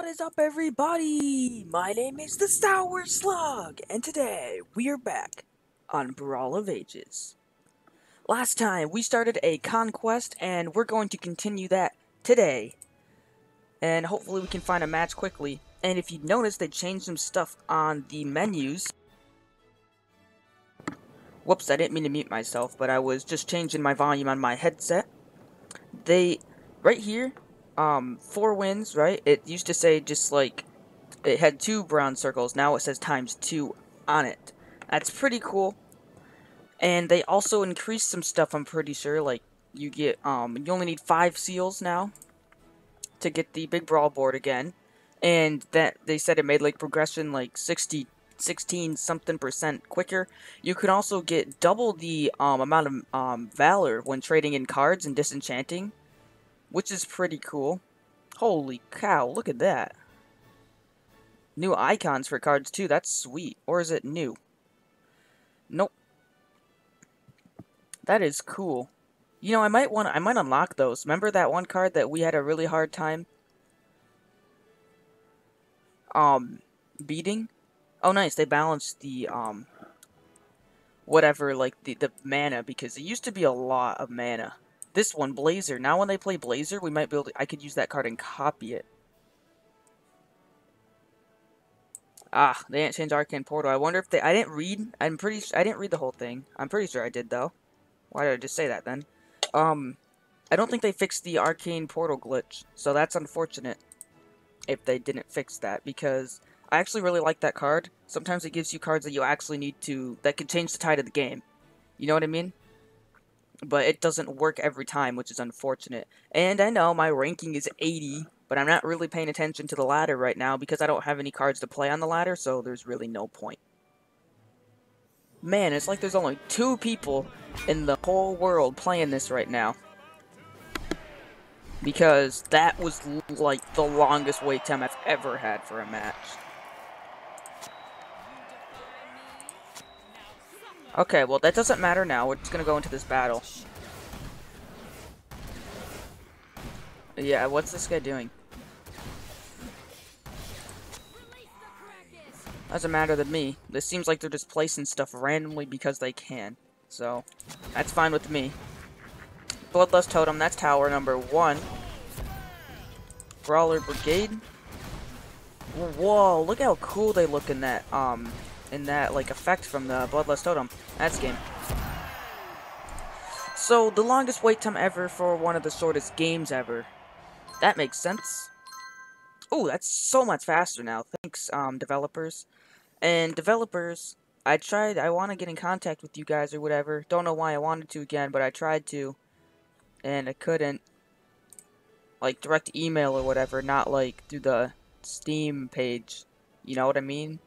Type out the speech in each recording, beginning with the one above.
What is up, everybody? My name is the Sour Slug, and today we are back on Brawl of Ages. Last time we started a conquest, and we're going to continue that today. And hopefully we can find a match quickly. And if you notice, they changed some stuff on the menus. Whoops, I didn't mean to mute myself, but I was just changing my volume on my headset. They, right here, um, four wins, right? It used to say just like, it had two brown circles, now it says times two on it. That's pretty cool. And they also increased some stuff, I'm pretty sure, like, you get, um, you only need five seals now to get the big brawl board again. And that, they said it made, like, progression, like, 60, 16 something percent quicker. You can also get double the, um, amount of, um, valor when trading in cards and disenchanting which is pretty cool. Holy cow, look at that. New icons for cards too, that's sweet. Or is it new? Nope. That is cool. You know, I might want I might unlock those. Remember that one card that we had a really hard time um beating? Oh nice, they balanced the um whatever like the the mana because it used to be a lot of mana. This one, Blazer. Now when they play Blazer, we might be able to, I could use that card and copy it. Ah, they didn't change Arcane Portal. I wonder if they, I didn't read, I'm pretty, I didn't read the whole thing. I'm pretty sure I did though. Why did I just say that then? Um, I don't think they fixed the Arcane Portal glitch, so that's unfortunate if they didn't fix that, because I actually really like that card. Sometimes it gives you cards that you actually need to, that can change the tide of the game. You know what I mean? But it doesn't work every time, which is unfortunate. And I know my ranking is 80, but I'm not really paying attention to the ladder right now because I don't have any cards to play on the ladder, so there's really no point. Man, it's like there's only two people in the whole world playing this right now. Because that was like the longest wait time I've ever had for a match. Okay, well, that doesn't matter now. We're just gonna go into this battle. Yeah, what's this guy doing? Doesn't matter to me. This seems like they're just placing stuff randomly because they can. So, that's fine with me. Bloodlust Totem, that's tower number one. Brawler Brigade. Whoa, look how cool they look in that, um, in that like effect from the Bloodlust Totem. That's game. So the longest wait time ever for one of the shortest games ever. That makes sense. Oh, that's so much faster now. Thanks, um, developers. And developers, I tried, I want to get in contact with you guys or whatever. Don't know why I wanted to again, but I tried to. And I couldn't. Like, direct email or whatever, not like through the Steam page. You know what I mean?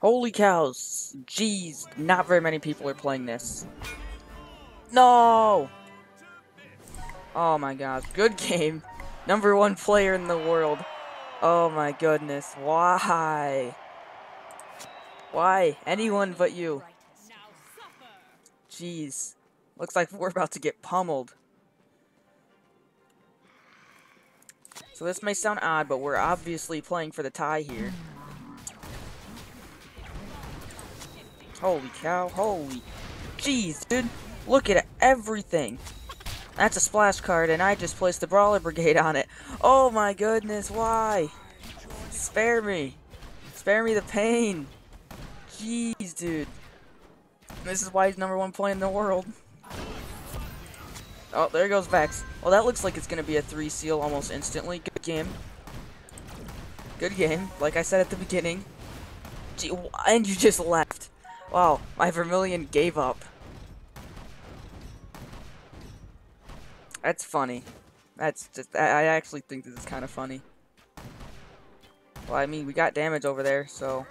Holy cows. Jeez, not very many people are playing this. No! Oh my gosh, good game. Number one player in the world. Oh my goodness, why? Why? Anyone but you. Jeez. Looks like we're about to get pummeled. So this may sound odd, but we're obviously playing for the tie here. Holy cow, holy... Jeez, dude. Look at everything. That's a splash card, and I just placed the Brawler Brigade on it. Oh my goodness, why? Spare me. Spare me the pain. Jeez, dude. This is why he's number one player in the world. Oh, there goes Vex. Well, that looks like it's going to be a 3 seal almost instantly. Good game. Good game, like I said at the beginning. Gee, and you just left. Wow, my Vermilion gave up. That's funny. That's just, I actually think this is kind of funny. Well, I mean, we got damage over there, so...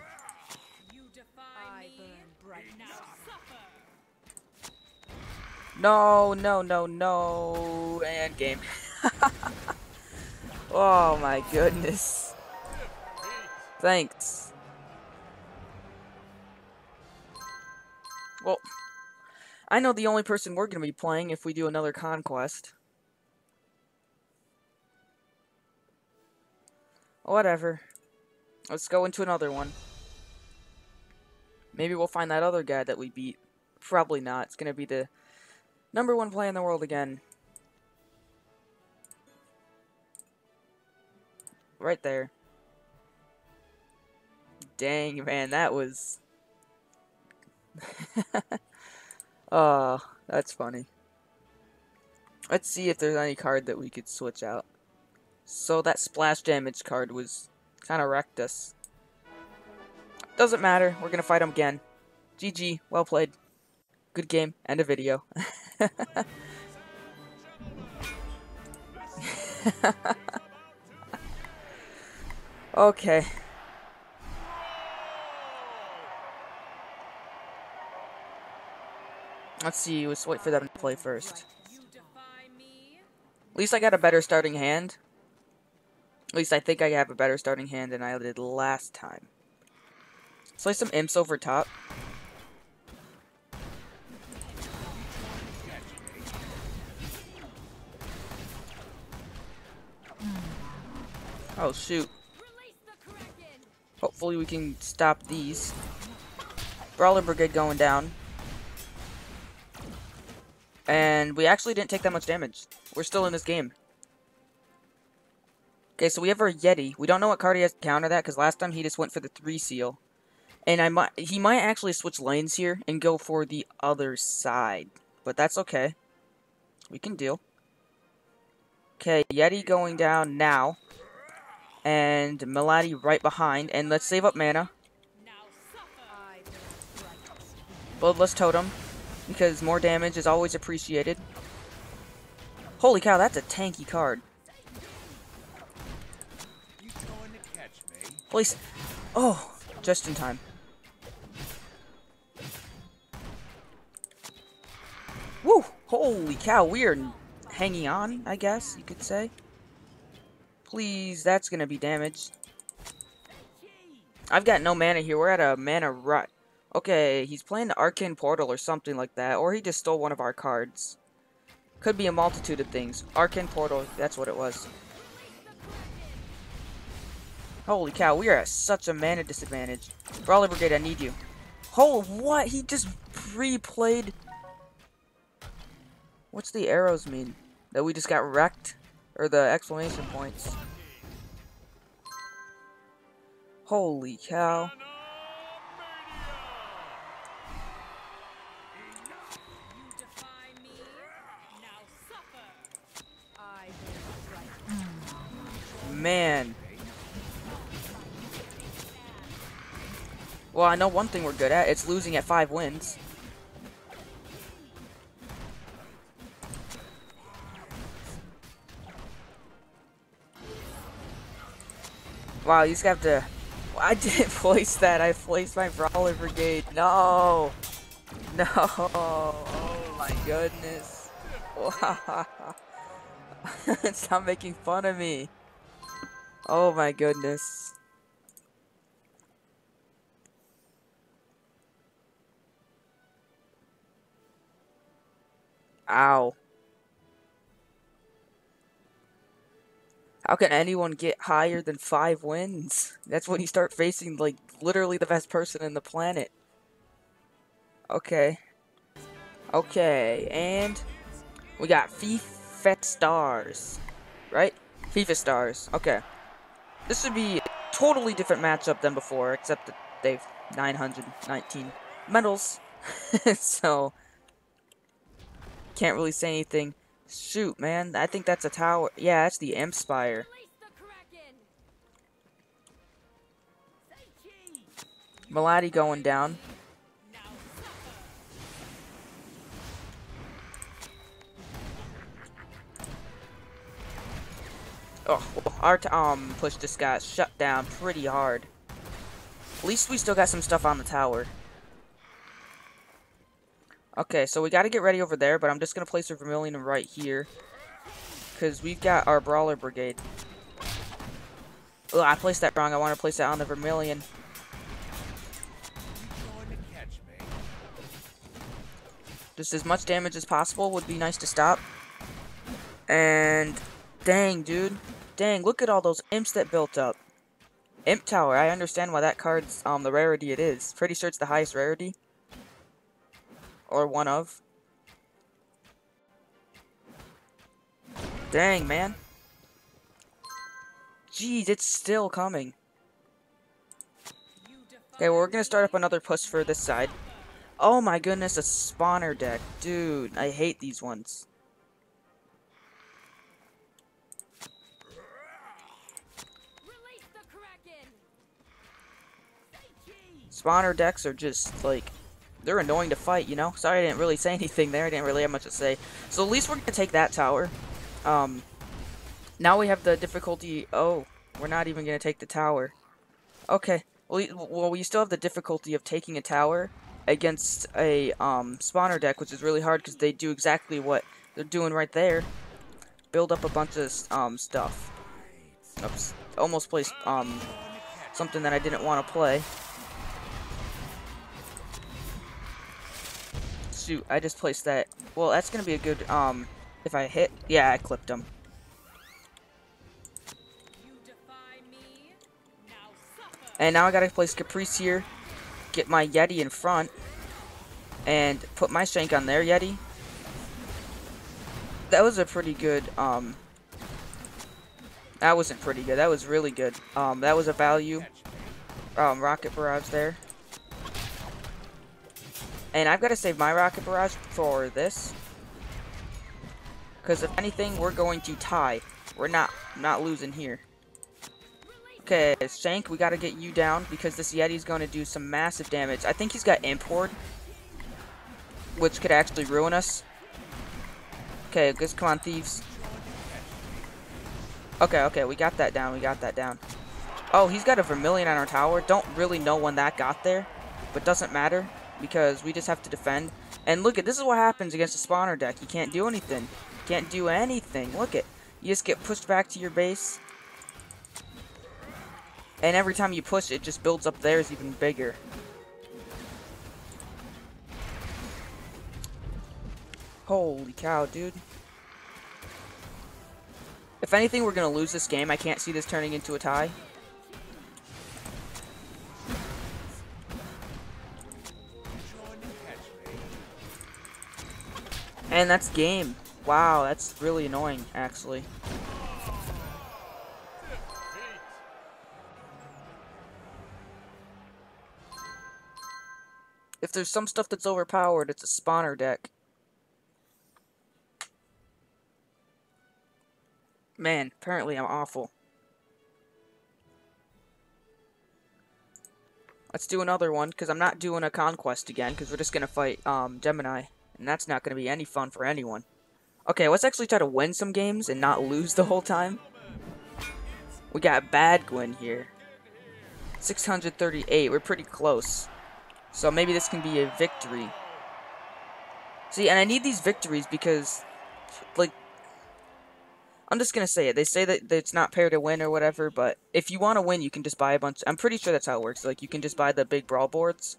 No, no, no, no, and game. oh my goodness. Thanks. I know the only person we're going to be playing if we do another conquest. Whatever. Let's go into another one. Maybe we'll find that other guy that we beat. Probably not. It's gonna be the number one player in the world again. Right there. Dang, man, that was... oh, that's funny. Let's see if there's any card that we could switch out. So that splash damage card was kind of wrecked us. Doesn't matter. We're going to fight him again. GG. Well played. Good game. End of video. okay. Let's see. Let's wait for them to play first. At least I got a better starting hand. At least I think I have a better starting hand than I did last time. Let's some imps over top. Oh shoot. Hopefully we can stop these. Brawler Brigade going down. And we actually didn't take that much damage. We're still in this game. Okay, so we have our Yeti. We don't know what card he has to counter that, because last time he just went for the 3 seal. And I might he might actually switch lanes here and go for the other side. But that's okay. We can deal. Okay, Yeti going down now. And Melody right behind. And let's save up mana. Bloodlust Totem because more damage is always appreciated. Holy cow, that's a tanky card. Please. Oh, just in time. Woo! Holy cow, we are hanging on, I guess you could say. Please, that's gonna be damaged. I've got no mana here. We're at a mana rut. Okay, he's playing the Arcane Portal or something like that, or he just stole one of our cards. Could be a multitude of things. Arcane Portal, that's what it was. Holy cow, we are at such a mana disadvantage. Brawler Brigade, I need you. Oh, what? He just pre-played... What's the arrows mean? That we just got wrecked? Or the exclamation points? Holy cow. Man. Well, I know one thing we're good at. It's losing at five wins. Wow, you just have to... I didn't place that. I placed my Brawler Brigade. No. No. Oh my goodness. Stop making fun of me. Oh my goodness. Ow. How can anyone get higher than five wins? That's when you start facing, like, literally the best person in the planet. Okay. Okay, and we got FIFA Stars, right? FIFA Stars, okay. This would be a totally different matchup than before, except that they've 919 medals. so, can't really say anything. Shoot, man, I think that's a tower. Yeah, that's the Imp Spire. Melody going down. Oh, our um push just got shut down pretty hard. At least we still got some stuff on the tower. Okay, so we got to get ready over there, but I'm just going to place a Vermilion right here. Because we've got our Brawler Brigade. Ugh, I placed that wrong. I want to place that on the Vermilion. Just as much damage as possible would be nice to stop. And, dang, dude. Dang, look at all those imps that built up. Imp Tower, I understand why that card's um the rarity it is. Pretty sure it's the highest rarity. Or one of. Dang, man. Jeez, it's still coming. Okay, well, we're gonna start up another push for this side. Oh my goodness, a spawner deck. Dude, I hate these ones. Spawner decks are just, like, they're annoying to fight, you know? Sorry I didn't really say anything there. I didn't really have much to say. So at least we're going to take that tower. Um, now we have the difficulty... Oh, we're not even going to take the tower. Okay. Well, we still have the difficulty of taking a tower against a um, spawner deck, which is really hard because they do exactly what they're doing right there. Build up a bunch of um, stuff. Oops. Almost placed um, something that I didn't want to play. Shoot, I just placed that. Well, that's to be a good, um, if I hit. Yeah, I clipped him. And now I gotta place Caprice here, get my Yeti in front, and put my Shank on there, Yeti. That was a pretty good, um, that wasn't pretty good, that was really good. Um, that was a value, um, Rocket Barrage there. And I've got to save my Rocket Barrage for this. Because if anything, we're going to tie. We're not, not losing here. Okay, Shank, we gotta get you down because this Yeti's going to do some massive damage. I think he's got Import, which could actually ruin us. Okay, just come on, thieves. Okay, okay, we got that down, we got that down. Oh, he's got a Vermilion on our tower. Don't really know when that got there, but doesn't matter because we just have to defend. And look at this is what happens against a spawner deck. You can't do anything. You can't do anything. Look at you just get pushed back to your base and every time you push, it just builds up theirs even bigger. Holy cow, dude. If anything, we're going to lose this game. I can't see this turning into a tie. And that's game. Wow, that's really annoying, actually. If there's some stuff that's overpowered, it's a spawner deck. Man, apparently I'm awful. Let's do another one, because I'm not doing a conquest again, because we're just going to fight um, Gemini. And that's not going to be any fun for anyone. Okay, let's actually try to win some games and not lose the whole time. We got Bad Gwen here. 638, we're pretty close. So maybe this can be a victory. See, and I need these victories because, like, I'm just gonna say it. They say that, it's not fair to win or whatever, but if you want to win, you can just buy a bunch. I'm pretty sure that's how it works. Like, you can just buy the big brawl boards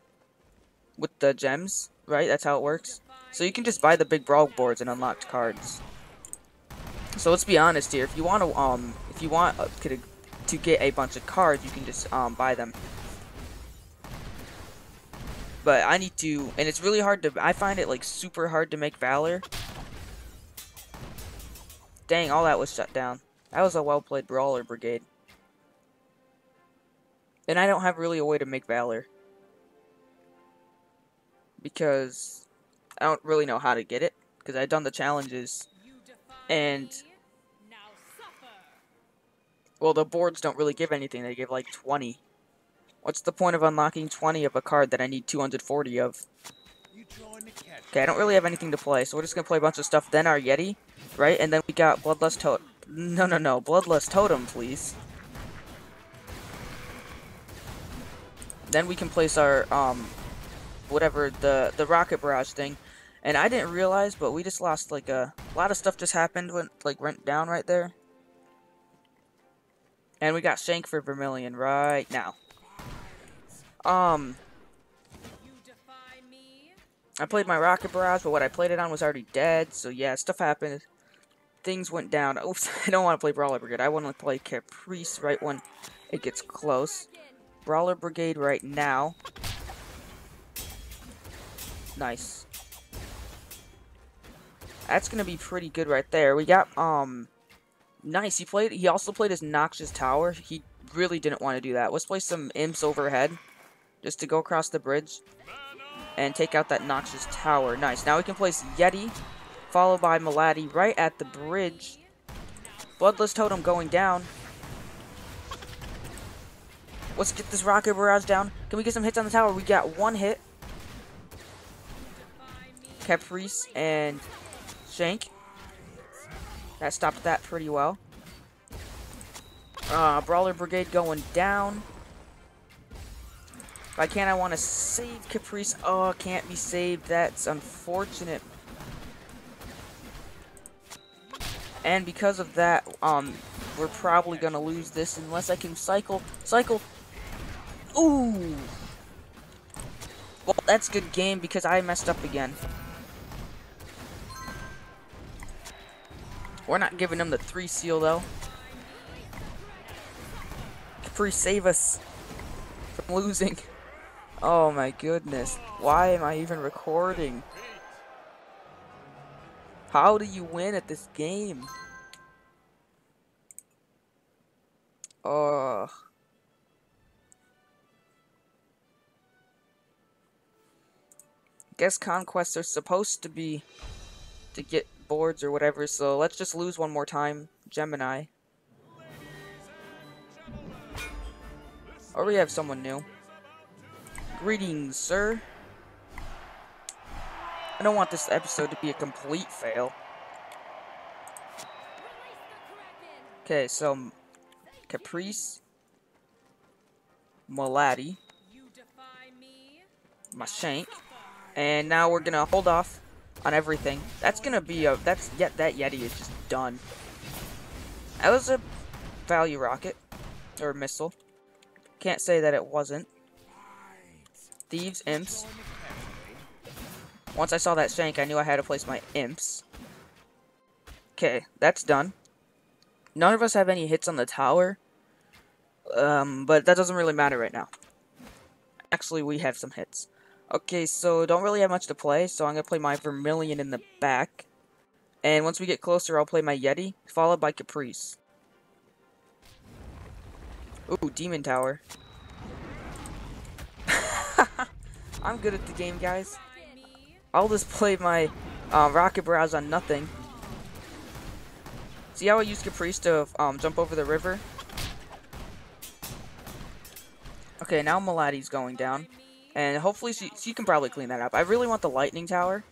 with the gems, right? That's how it works. So you can just buy the big brawl boards and unlocked cards. So let's be honest here. If you want to, um, if you want uh, to get a bunch of cards, you can just um buy them. But I need to, and it's really hard to, I find it like super hard to make Valor. Dang, all that was shut down. That was a well-played Brawler Brigade. And I don't have really a way to make Valor. Because I don't really know how to get it. Because I've done the challenges. And... Well, the boards don't really give anything. They give like 20. What's the point of unlocking 20 of a card that I need 240 of? Okay, I don't really have anything to play, so we're just gonna play a bunch of stuff, then our Yeti, right? And then we got Bloodlust Totem. No, no, no. Bloodlust Totem, please. Then we can place our, um, whatever, the, the Rocket Barrage thing. And I didn't realize, but we just lost, like, a, a lot of stuff just happened, when, like, went down right there. And we got Shank for Vermilion right now. Um, I played my Rocket Barrage, but what I played it on was already dead, so yeah, stuff happened. Things went down. Oops, I don't want to play Brawler Brigade. I want to play Caprice right when it gets close. Brawler Brigade right now. Nice. That's gonna be pretty good right there. We got, um... Nice, he played- he also played his Noxious Tower. He really didn't want to do that. Let's play some Imps overhead. Just to go across the bridge. And take out that Noxious Tower. Nice. Now we can place Yeti. Followed by Malady right at the bridge. Bloodlust Totem going down. Let's get this Rocket Barrage down. Can we get some hits on the tower? We got one hit. Caprice and Shank. That stopped that pretty well. Uh, Brawler Brigade going down. If I can, I want to save Caprice. Oh, can't be saved. That's unfortunate. And because of that, um, we're probably going to lose this unless I can cycle. Cycle. Ooh. Well, that's good game because I messed up again. We're not giving them the three seal though. Capri, save us from losing. Oh my goodness. Why am I even recording? How do you win at this game? Ugh. Guess conquests are supposed to be to get boards or whatever, so let's just lose one more time. Gemini. Or we have someone new. Greetings, sir. I don't want this episode to be a complete fail. Okay, so Caprice, Malady, Mashank, and now we're gonna hold off on everything. That's gonna be a that's yet that Yeti is just done. That was a value rocket or missile. Can't say that it wasn't. Thieves, imps. Once I saw that shank, I knew I had to place my imps. Okay, that's done. None of us have any hits on the tower. Um, but that doesn't really matter right now. Actually, we have some hits. Okay, so don't really have much to play, so I'm going to play my Vermilion in the back. And once we get closer, I'll play my Yeti, followed by Caprice. Ooh, Demon Tower. I'm good at the game, guys. I'll just play my uh, Rocket Barrage on nothing. See how I use Caprice to um, jump over the river? Okay, now Malady's going down. And hopefully she, she can probably clean that up. I really want the Lightning Tower.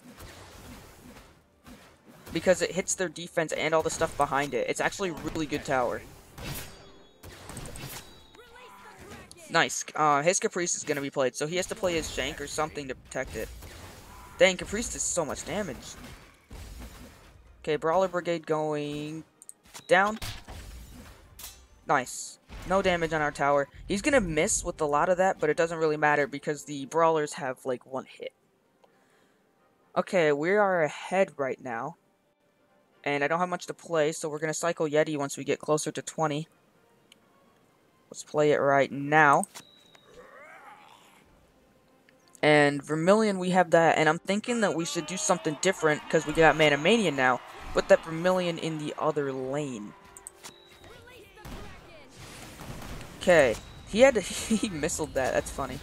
Because it hits their defense and all the stuff behind it. It's actually a really good tower. Nice. Uh, his Caprice is going to be played, so he has to play his Shank or something to protect it. Dang, Caprice does so much damage. Okay, Brawler Brigade going down. Nice. No damage on our tower. He's gonna miss with a lot of that, but it doesn't really matter because the Brawlers have, like, one hit. Okay, we are ahead right now. And I don't have much to play, so we're gonna cycle Yeti once we get closer to 20. Let's play it right now. And Vermilion, we have that, and I'm thinking that we should do something different because we got Manamania now. Put that Vermilion in the other lane. Okay. He had to, he missiled that. That's funny.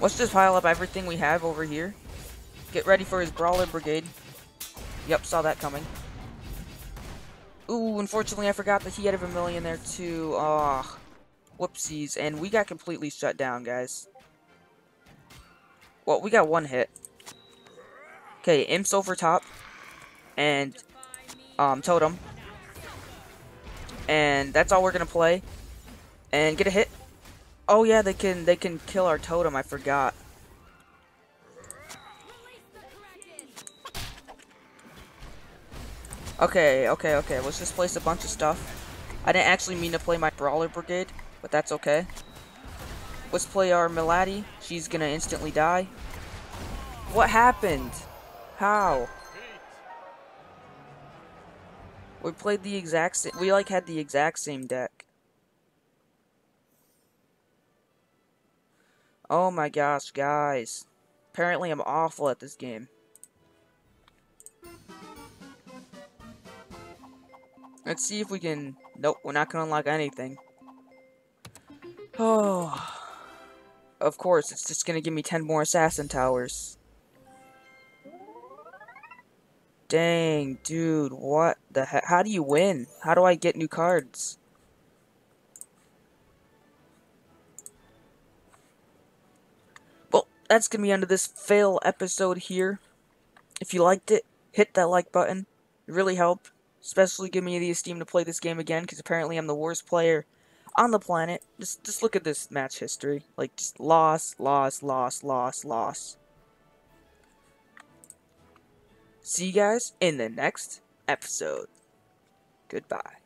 Let's just pile up everything we have over here. Get ready for his Brawler Brigade. Yep, saw that coming. Ooh, unfortunately I forgot that he had a Vermilion there too. Oh, whoopsies. And we got completely shut down, guys. Well, we got one hit. Okay, Imps over top. And, um, Totem. And that's all we're gonna play. And get a hit. Oh yeah, they can they can kill our totem, I forgot. Okay, okay, okay, let's just place a bunch of stuff. I didn't actually mean to play my Brawler Brigade, but that's okay. Let's play our Malady. She's gonna instantly die. What happened? How? We played the exact same- we like had the exact same deck. Oh my gosh, guys. Apparently I'm awful at this game. Let's see if we can... Nope, we're not gonna unlock anything. Oh... Of course, it's just gonna give me 10 more assassin towers. Dang, dude, what the heck? How do you win? How do I get new cards? That's gonna be under this fail episode here. If you liked it, hit that like button. It really helped. Especially give me the esteem to play this game again, because apparently I'm the worst player on the planet. Just just look at this match history. Like just loss, loss, loss, loss, loss. See you guys in the next episode. Goodbye.